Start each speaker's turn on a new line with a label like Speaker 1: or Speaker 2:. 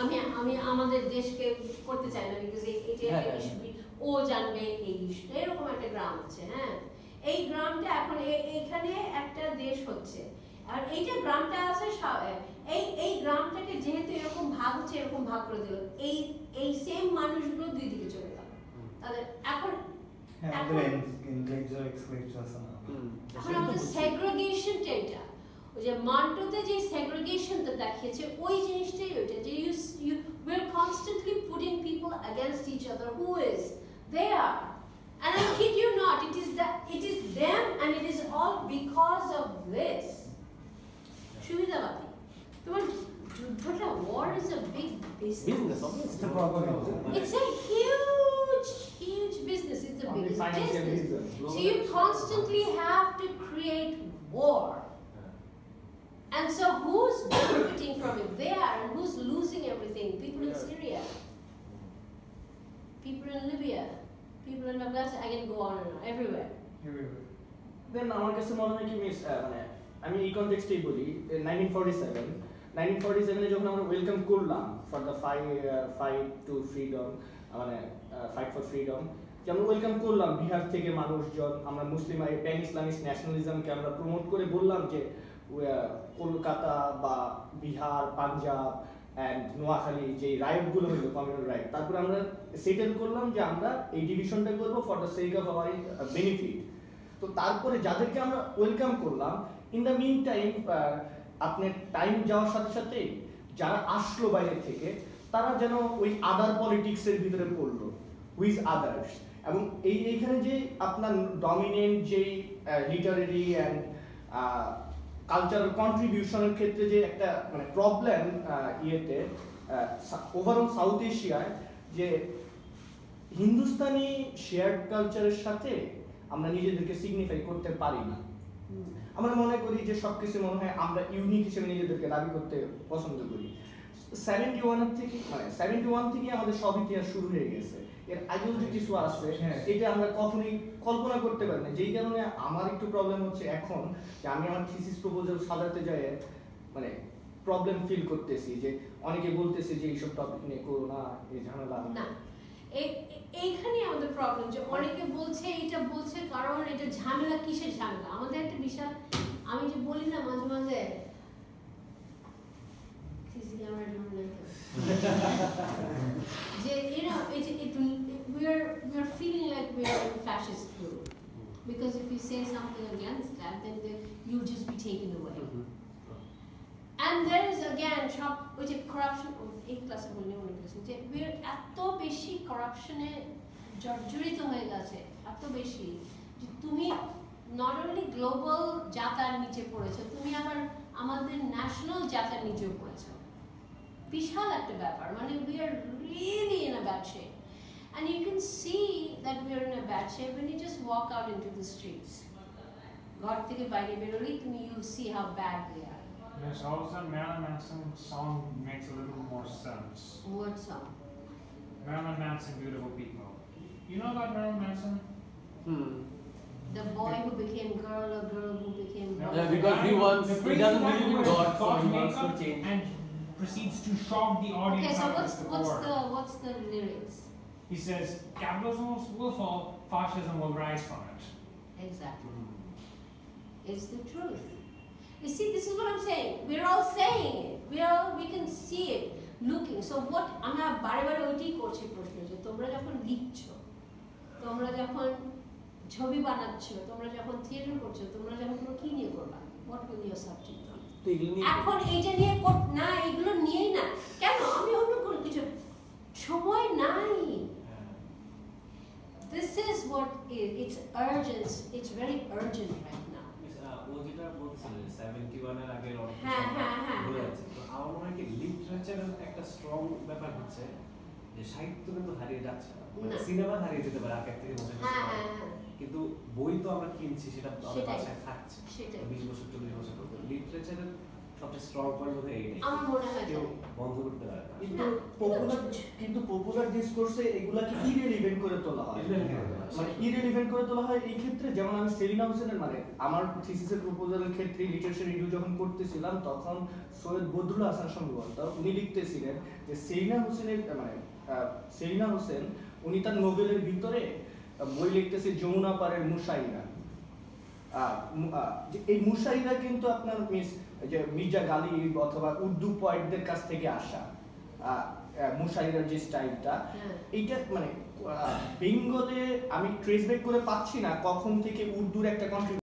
Speaker 1: আমি আমি আমাদের দেশকে করতে চাই না বিকজ এটা
Speaker 2: হ্যাঁ, হ্যাঁ,
Speaker 1: ও জানবে এই এরকম একটা গ্রাম আছে হ্যাঁ? এই গ্রামটা এখন এইখানে একটা দেশ হচ্ছে। আর এই যে গ্রামটা আছে এই এই গ্রামটাকে যেহেতু এরকম ভাগ হচ্ছে এরকম ভাগ করে দিল এই এই সেম মানুষগুলো দুই দিকে চলে গেল। তাদের এখন
Speaker 3: হ্যাঁ
Speaker 1: এখন
Speaker 3: আমাদের
Speaker 1: সেগ্রিগেশনটা এটা। ওই যে মান্টোতে যে সেগ্রিগেশনটা দেখিয়েছে ওই জিনিসটাই constantly putting people against each other. Who is? They are. And I kid you not, it is, the, it is them and it is all because of this. Shubhidavati, but war is a big business.
Speaker 2: Business,
Speaker 3: it's a
Speaker 1: huge, huge business. It's a
Speaker 2: big
Speaker 1: business. So you constantly have to create war. And so who's benefiting from it? They losing everything? People in Syria, people in Libya, people in Afghanistan. I can go on and on, everywhere.
Speaker 2: দেন আমার কাছে মনে হয় কি miss মানে আমি এই কনটেক্সটেই বলি nineteen forty seven nineteen forty সেভেনে যখন আমরা ওয়েলকাম করলাম for the fi fight to freedom মানে ফাইট ফর ফ্রিডম যে আমরা ওয়েলকাম করলাম বিহার থেকে মানুষজন আমরা মুসলিম প্যান ইসলামিক ন্যাশনালিজমকে আমরা প্রমোট করে বললাম যে আহ, কলকাতা বা বিহার পাঞ্জাব অ্যান্ড নোয়াখালী যে রাইটগুলো হইল কমিউনাল রাইট তারপরে আমরা সেটেল করলাম যে আমরা এই ডিভিশনটা করব for the sake of our benefit তো তারপরে যাদেরকে আমরা ওয়েলকাম করলাম ইন দ্য মিন টাইম আপনার টাইম যাওয়ার সাথে সাথে যারা আসলো বাইরে থেকে, তারা যেন ওই আদার পলিটিক্সের ভিতরে পড়ল উইজ আদার্স এবং এই, এইখানে যে আপনার ডমিনেন্ট যেই লিটারেরি অ্যান্ড কালচারাল কন্ট্রিবিউশনের ক্ষেত্রে যে একটা মানে প্রবলেম ইয়েতে ওভারঅল সাউথ এশিয়ায় যে হিন্দুস্তানি শেয়ার কালচারের সাথে আমরা নিজেদেরকে সিগনিফাই করতে পারি না। আমরা মনে করি যে সবকিছু মনে হয় আমরা ইউনিক হিসেবে নিজেদেরকে দাবি করতে পছন্দ করি। সেভেন্টি থেকে মানে সেভেন্টি ওয়ান থেকে আমাদের সব ইতিহাস শুরু হয়ে গেছে। এর আগেও যে কিছু আছে
Speaker 3: হ্যাঁ।
Speaker 2: এটা আমরা কখনোই কল্পনা করতে পারি না। যেই কারণে আমার একটু প্রবলেম হচ্ছে এখন যে আমি আমার থিসিস প্রপোজাল সাজাতে যাই মানে প্রবলেম ফিল করতেছি যে অনেকে বলতেছে যে এইসব টপিক নিয়ে করো না এই ঝামেলা
Speaker 1: না এই- এই- এইখানে আমাদের প্রবলেম যে অনেকে বলছে এটা বলছে কারণ এটা ঝামেলা কিসের ঝামেলা? আমাদের একটা বিশাল আমি যে বলি না you know it, it, we are we are feeling like we are in fascist group because if you say something against that then the, you'll just be taken away And there is again সব ওই যে corruption এই ক্লাসে বললে মনে করেছেন যে we're এত বেশি করাপশনে জর্জরিত হয়ে গেছে এত বেশি যে তুমি নট অনলি গ্লোবাল জাতার নিচে পড়েছো তুমি আবার আমাদের ন্যাশনাল জাতার নিচেও পড়েছো বিশাল একটা ব্যাপার মানে we are really in a bad shape and you can see that we are in a bad shape when you just walk out into the streets ঘর থেকে বাইরে বেরোলেই তুমি you'll see how bad we are
Speaker 4: Yes, all of a sudden Marilyn Manson song makes a little more sense.
Speaker 1: What song?
Speaker 4: Marilyn Manson, Beautiful People. You know about Marilyn Manson?
Speaker 2: Hmm.
Speaker 1: The boy who became girl or girl who became boy.
Speaker 4: No.
Speaker 5: Yeah, because he wants-
Speaker 4: The
Speaker 5: he
Speaker 4: crazy
Speaker 5: doesn't
Speaker 4: guy
Speaker 5: believe in
Speaker 4: wears
Speaker 5: God, so
Speaker 4: God
Speaker 5: he wants to
Speaker 4: makeup
Speaker 5: change.
Speaker 4: And proceeds to shock the audience
Speaker 1: Okay, so
Speaker 4: out
Speaker 1: what's
Speaker 4: with the
Speaker 1: what's
Speaker 4: core.
Speaker 1: the what's the lyrics?
Speaker 4: He says capitalism will fall, fascism will rise from it.
Speaker 1: Exactly. It's the truth. You see, this is what I'm saying. We're all saying it. We all we can see it, looking. So what আমরা বারে বারে ওইটাই করছি প্রশ্ন যে তোমরা যখন লিখছো তোমরা যখন ছবি বানাচ্ছো তোমরা যখন থিয়েটার করছো তোমরা যখন কোনো কি নিয়ে করবা হোয়াট উইল ইউর সাবজেক্ট
Speaker 5: তো এগুলো নিয়ে
Speaker 1: এখন এইটা নিয়ে কর- না এগুলো সময় নাই। This is what it's urgent it's very urgent right now
Speaker 6: ও যেটা বলছিল সেভেন্টি ওয়ানের আগে অনেক
Speaker 1: হ্যাঁ, হ্যাঁ, হ্যাঁ,
Speaker 6: তো আমার মনে হয় কি লিটারেচারের একটা স্ট্রং ব্যাপার হচ্ছে যে সাহিত্য কিন্তু হারিয়ে যাচ্ছে। সিনেমা হারিয়ে যেতে পারে আগের থেকে বছর
Speaker 1: হ্যাঁ। হ্যাঁ হ্যাঁ।
Speaker 6: কিন্তু বই তো আমরা কিনছি সেটা আমাদের। বাসায় থাকছে। বিশ বছর চল্লিশ বছর লিটারেচারের সবচেয়ে স্ট্রং পয়েন্ট হবে এইটাই
Speaker 1: আমার মনে হয়
Speaker 6: কেউ বন্ধ করতে পারে
Speaker 2: কিন্তু পপুলার কিন্তু পপুলার ডিসকোর্সে এগুলাকে ইরেলিভেন্ট করে তোলা হয়। মানে ইরেলিভেন্ট করে তোলা হয় এই ক্ষেত্রে। যেমন আমি সেলিনা হোসেনের মানে আমার থিসিসের প্রপোজালের ক্ষেত্রে লিটারেচার রিভিউ যখন করতেছিলাম তখন সৈয়দ বদরুল হাসান সম্ভবত উনি লিখতেছিলেন যে সেলিনা হোসেনের মানে আহ, সেলিনা হোসেন উনি তার নোবেলের ভিতরে বই লিখতেছে যমুনা পাড়ের মুশাইরা আহ, মু- আহ, যে এই মুশাইরা কিন্তু আপনার মিস যে মির্জা গালিব অথবা উর্দু পয়েন্টদের কাছ থেকে আসা মুশাইরার যে স্টাইলটা
Speaker 1: হ্যাঁ।
Speaker 2: এইটা মানে বেঙ্গলে আমি ট্রেস ব্যাক করে পাচ্ছি না কখন থেকে উর্দুর একটা কন্ট্রিবিউশন